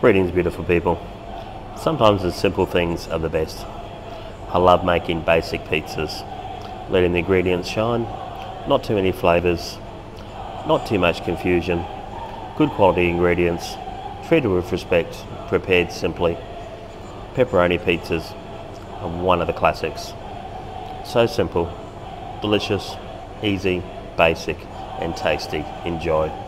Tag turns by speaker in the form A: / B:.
A: Greetings, beautiful people. Sometimes the simple things are the best. I love making basic pizzas, letting the ingredients shine, not too many flavours, not too much confusion, good quality ingredients, treated with respect, prepared simply. Pepperoni pizzas are one of the classics. So simple, delicious, easy, basic, and tasty. Enjoy.